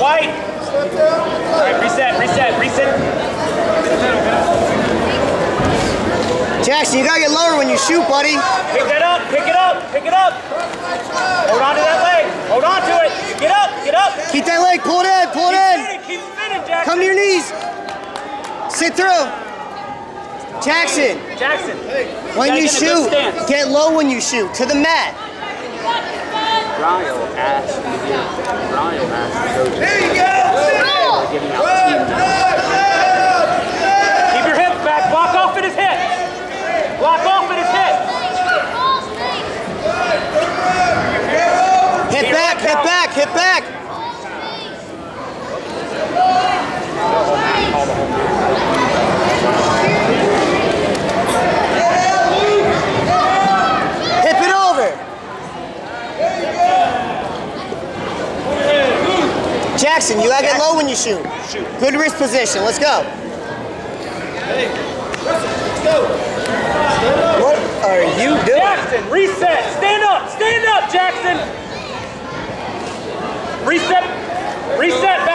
White. All right, reset, reset, reset. Jaxon, you gotta get lower when you shoot, buddy. Pick that up, pick it up, pick it up. Hold on to that leg. Hold on to it. Get up, get up. Keep that leg, pull it in, pull it keep in. Spinning, keep spinning, Jaxon. Come to your knees. Sit through. Jaxon. Jaxon. When you, shoot, get low when you shoot. To the mat. Ryle asked. Ryle asked. Back. Hip it over. Jaxon, you gotta get low when you shoot. Good wrist position. Let's go. What are you doing? Jaxon, reset. Stand up. Stand up, Jaxon. Reset. Reset.